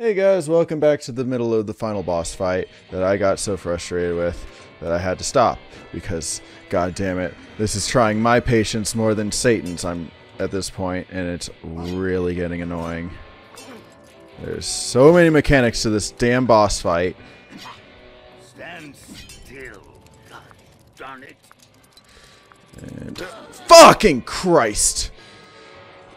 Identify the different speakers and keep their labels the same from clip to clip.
Speaker 1: Hey guys, welcome back to the middle of the final boss fight that I got so frustrated with that I had to stop because god damn it, this is trying my patience more than Satan's I'm at this point and it's really getting annoying. There's so many mechanics to this damn boss fight.
Speaker 2: Stand still. Darn it.
Speaker 1: And fucking Christ!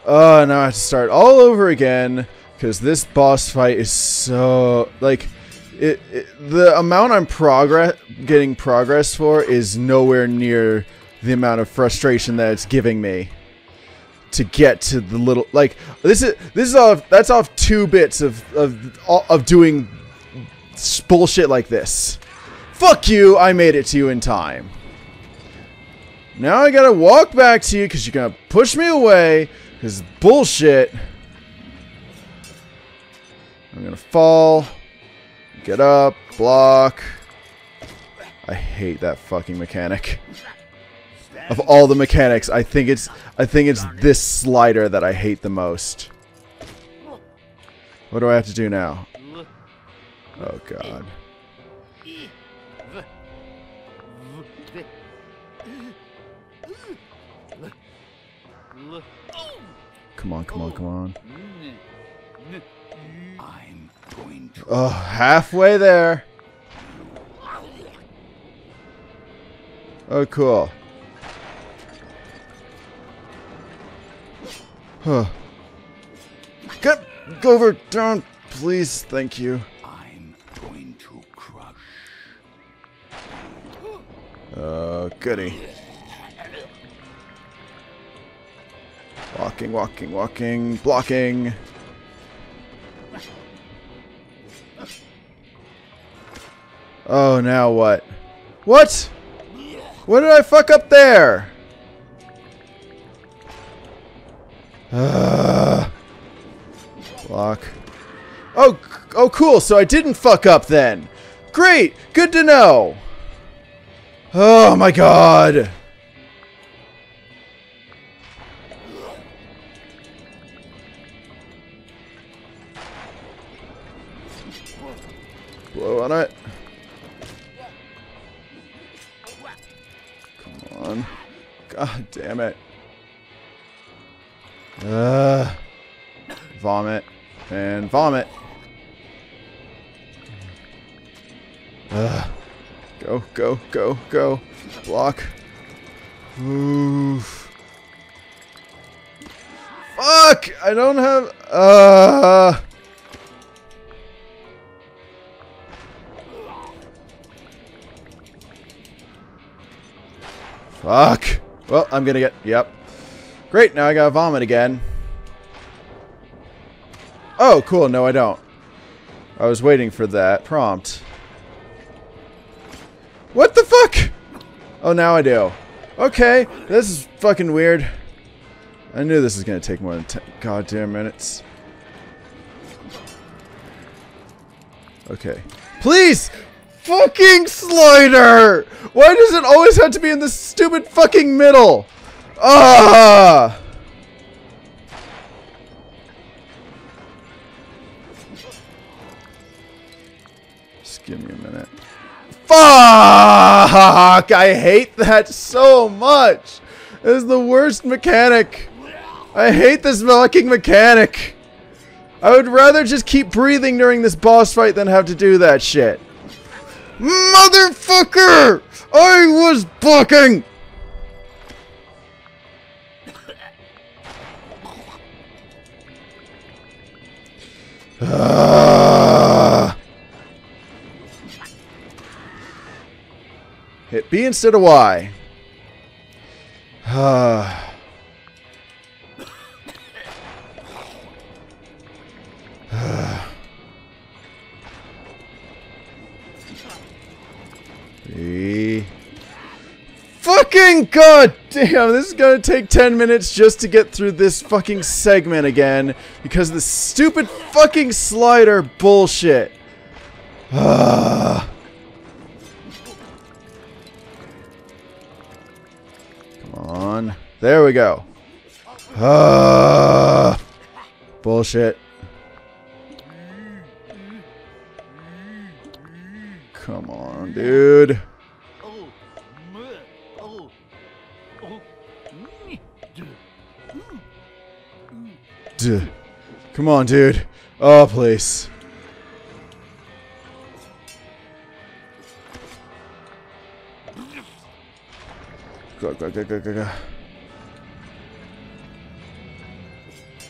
Speaker 1: Oh, now I have to start all over again because this boss fight is so like it, it, the amount I'm progress getting progress for is nowhere near the amount of frustration that it's giving me to get to the little like this is this is off that's off two bits of of of doing bullshit like this. Fuck you! I made it to you in time. Now I gotta walk back to you because you're gonna push me away. Because bullshit. I'm gonna fall. Get up. Block. I hate that fucking mechanic. Of all the mechanics, I think it's I think it's this slider that I hate the most. What do I have to do now? Oh god. Come on, come on, come on.
Speaker 2: I'm going to.
Speaker 1: Oh, halfway there. Oh, cool. Huh. Get go over down, please. Thank you.
Speaker 2: I'm going to crush.
Speaker 1: Oh, goody. Walking, walking, walking, blocking. Oh, now what? What? What did I fuck up there? Uh, block. Oh, oh, cool. So I didn't fuck up then. Great. Good to know. Oh my god. Blow on it. God damn it. Uh, vomit. And vomit. Uh, go, go, go, go. Block. Oof. Fuck! I don't have... Uh... Fuck. Well, I'm gonna get... Yep. Great, now I gotta vomit again. Oh, cool. No, I don't. I was waiting for that prompt. What the fuck? Oh, now I do. Okay, this is fucking weird. I knew this was gonna take more than 10 goddamn minutes. Okay. Please! Fucking slider! Why does it always have to be in the stupid fucking middle? Ah! Just give me a minute. Fuck! I hate that so much. This is the worst mechanic. I hate this fucking mechanic. I would rather just keep breathing during this boss fight than have to do that shit. Motherfucker! I was blocking! Ah. Hit B instead of Y. fucking good! damn, this is gonna take 10 minutes just to get through this fucking segment again because of this stupid fucking slider bullshit. Ugh. Come on. There we go. Ugh. Bullshit. Come on, dude. Come on, dude. Oh, please. Go, go, go, go, go, go.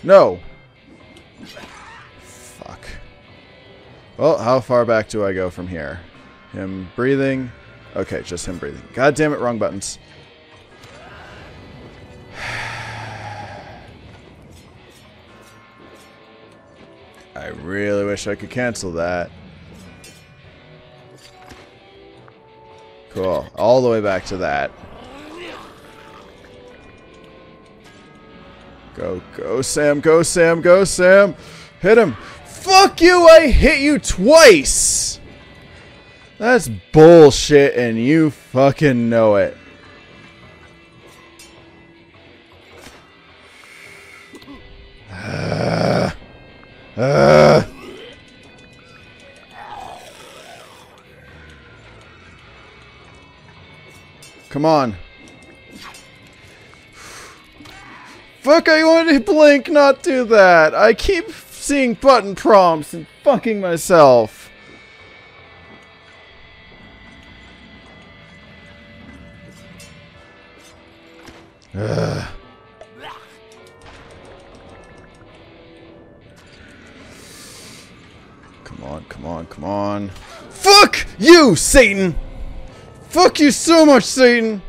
Speaker 1: No. Fuck. Well, how far back do I go from here? Him breathing. Okay, just him breathing. God damn it, wrong buttons. I really wish I could cancel that. Cool. All the way back to that. Go, go, Sam. Go, Sam. Go, Sam. Hit him. Fuck you. I hit you twice. That's bullshit, and you fucking know it. Uh. Come on. Fuck, I wanted to blink, not do that. I keep seeing button prompts and fucking myself. Ugh. Come on, come on, come on. Fuck you, Satan! Fuck you so much, Satan!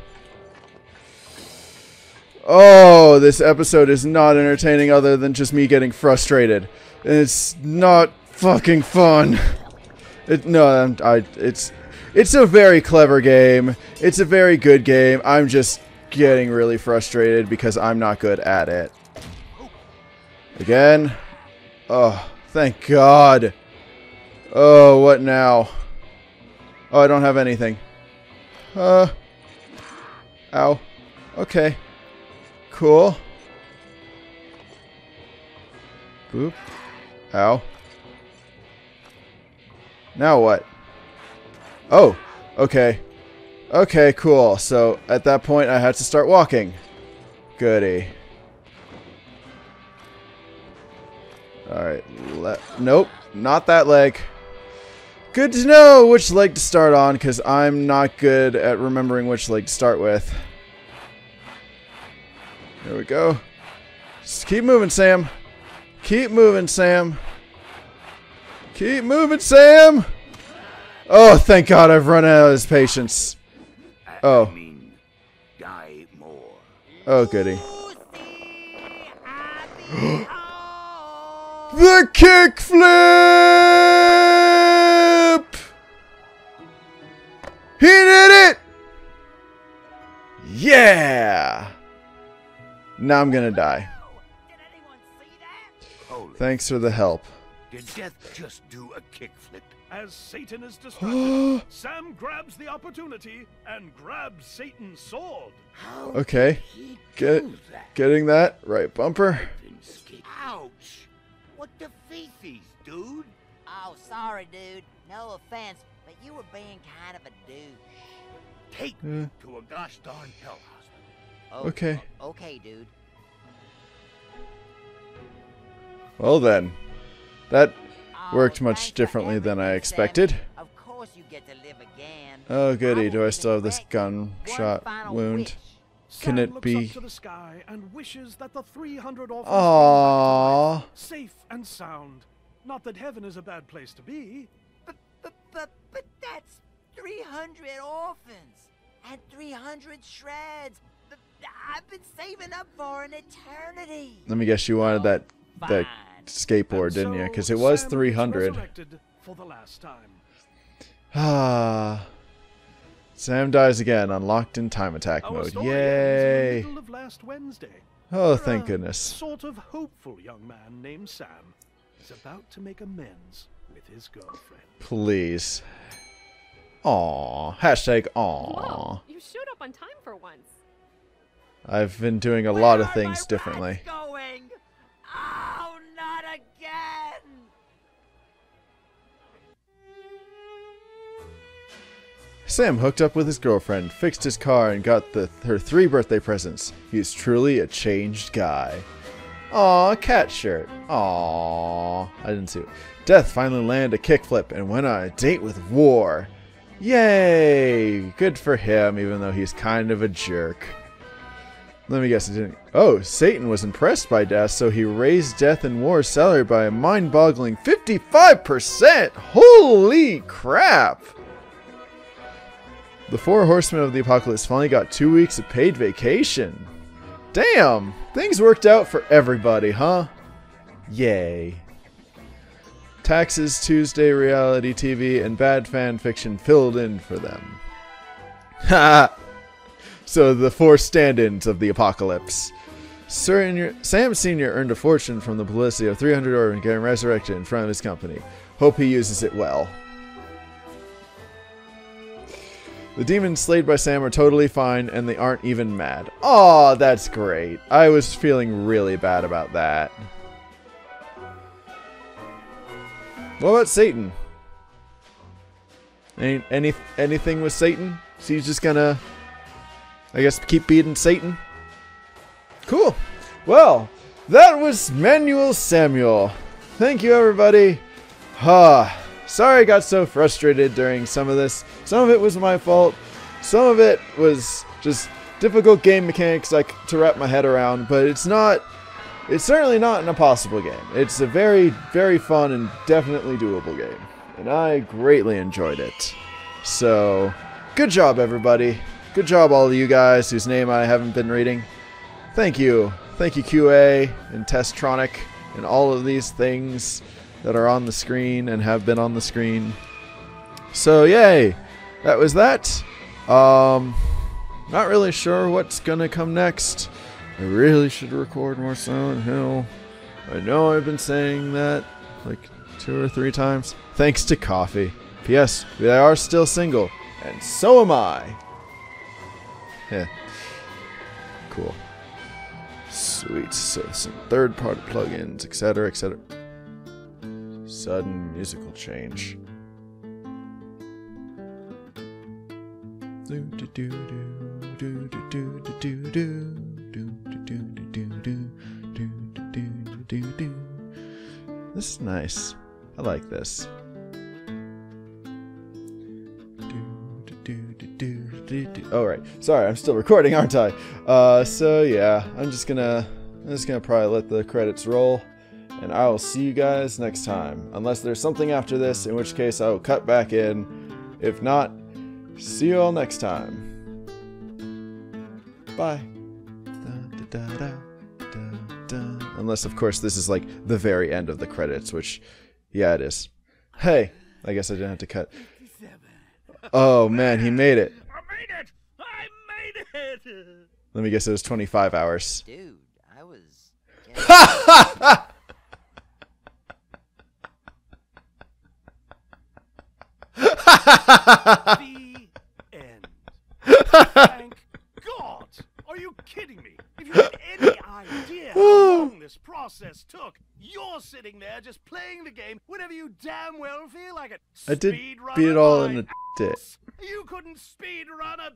Speaker 1: Oh, this episode is not entertaining other than just me getting frustrated. It's not fucking fun. It, no, I, it's, it's a very clever game. It's a very good game. I'm just getting really frustrated because I'm not good at it. Again. Oh, thank God. Oh, what now? Oh, I don't have anything. Uh. Ow. Okay. Cool. Boop. Ow. Now what? Oh. Okay. Okay, cool. So, at that point, I had to start walking. Goody. Alright. Nope. Not that leg. Good to know which leg to start on, because I'm not good at remembering which leg to start with. There we go. Just keep moving, Sam. Keep moving, Sam. Keep moving, Sam! Oh, thank God I've run out of his patience. Oh.
Speaker 2: I mean, die more.
Speaker 1: Oh, goody. The kickflip! Yeah! Now I'm gonna die.
Speaker 3: Did anyone see that?
Speaker 2: Holy,
Speaker 1: Thanks for the help.
Speaker 2: did death just do a kickflip?
Speaker 4: As Satan is distracted, Sam grabs the opportunity and grabs Satan's sword.
Speaker 2: How
Speaker 1: Okay. Get
Speaker 2: that?
Speaker 1: getting that right bumper.
Speaker 2: Ouch! What the feces, dude?
Speaker 3: Oh, sorry, dude. No offense, but you were being kind of a douche.
Speaker 2: Take
Speaker 1: Yeah.
Speaker 2: me to a gosh darn hell hospital.
Speaker 3: Oh,
Speaker 1: Okay.
Speaker 3: Oh, okay, dude.
Speaker 1: Well then, that
Speaker 3: Oh,
Speaker 1: Worked much
Speaker 3: thanks
Speaker 1: differently than I expected.
Speaker 3: Sammy. Of course you get to live again.
Speaker 1: oh goody, do I still have this
Speaker 3: grant you one
Speaker 1: gunshot wound?
Speaker 3: wish.
Speaker 1: Can
Speaker 4: Sam
Speaker 1: it be-
Speaker 4: to the sky and wishes that the 300
Speaker 1: Aww.
Speaker 4: come back to life, safe and sound. Not that heaven is a bad place to be.
Speaker 3: But, but, but, but that's 300 orphans and 300 shreds. I've been saving up for an eternity.
Speaker 1: Let me guess you wanted that that skateboard,
Speaker 4: And
Speaker 1: didn't you? Because it was
Speaker 4: Sam
Speaker 1: 300.
Speaker 4: for the last time.
Speaker 1: Ah. Sam dies again, unlocked in time attack
Speaker 4: Our
Speaker 1: mode.
Speaker 4: story ends in
Speaker 1: Yay!
Speaker 4: the middle of last Wednesday.
Speaker 1: Oh,
Speaker 4: where
Speaker 1: thank
Speaker 4: a
Speaker 1: goodness.
Speaker 4: Sort of hopeful young man named Sam is about to make amends with his girlfriend.
Speaker 1: Please. Aw. Hashtag aw.
Speaker 5: Whoa, you showed up on time for once.
Speaker 1: I've been doing a lot of
Speaker 3: Where
Speaker 1: things differently.
Speaker 3: going? Oh, not again!
Speaker 1: Sam hooked up with his girlfriend, fixed his car, and got the, her three birthday presents. He's truly a changed guy. Aw, cat shirt. Aw, I didn't see it. Death finally landed a kickflip and went on a date with War. Yay! Good for him, even though he's kind of a jerk. Let me guess, it didn't. Oh, Satan was impressed by Death, so he raised Death and War's salary by a mind boggling 55%! Holy crap! The four horsemen of the apocalypse finally got two weeks of paid vacation. Damn! Things worked out for everybody, huh? Yay. Taxes, Tuesday reality TV, and bad fan fiction filled in for them. Ha! so the four stand-ins of the apocalypse. Senior, Sam Sr. earned a fortune from the publicity of 300 Orban getting resurrected in front of his company. Hope he uses it well. The demons slayed by Sam are totally fine, and they aren't even mad. Aw, that's great. I was feeling really bad about that. What about Satan? Any, any anything with Satan? So he's just gonna, I guess, keep beating Satan? Cool. Well, that was Manual Samuel. Thank you, everybody. Ha. Sorry I got so frustrated during some of this. Some of it was my fault. Some of it was just difficult game mechanics like to wrap my head around, but it's not it's certainly not an impossible game. It's a very, very fun and definitely doable game. And I greatly enjoyed it. So, good job everybody. Good job all of you guys whose name I haven't been reading. Thank you. Thank you QA and Testronic and all of these things that are on the screen and have been on the screen. So yay, that was that. Um, not really sure what's gonna come next. I really should record more Silent Hill. I know I've been saying that like two or three times. Thanks to coffee. P.S. They are still single, and so am I. Yeah. Cool. Sweet. So some third-party plugins, etc., etc sudden musical change. This is nice. I like this. All right. Sorry, I'm still recording, aren't I? Uh, so yeah, I'm just gonna, I'm just gonna probably let the credits roll and I will see you guys next time. Unless there's something after this, in which case I will cut back in. If not, see you all next time. Bye. Da, da, da, Unless, of course, this is like the very end of the credits, which, yeah, it is. Hey, I guess I didn't have to cut. Oh man, he made it.
Speaker 4: I made it! I made it!
Speaker 1: Let me guess, it was 25 hours.
Speaker 3: Dude, I was.
Speaker 4: the end. Thank God! Are you kidding me? If you had any idea how long this process took, you're sitting there just playing the game whenever you damn well feel like it.
Speaker 1: I did
Speaker 4: Speed
Speaker 1: beat it all in a day.
Speaker 4: You couldn't speed run a.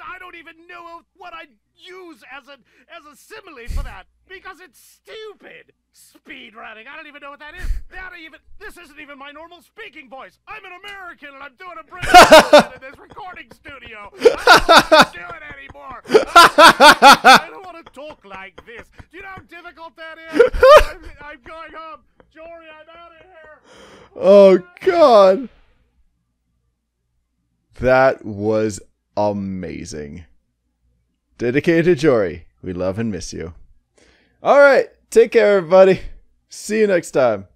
Speaker 4: I don't even know what I'd use as a as a simile for that because it's stupid. Speed running. I don't even know what that is. That even this isn't even my normal speaking voice. I'm an American and I'm doing a British accent in this recording studio. I don't do it anymore. I don't to talk like this. Do you know how difficult that is? I'm, I'm going home. Jory, I'm out of here.
Speaker 1: Oh god. That was amazing. Dedicated to Jory. We love and miss you. All right. Take care, everybody. See you next time.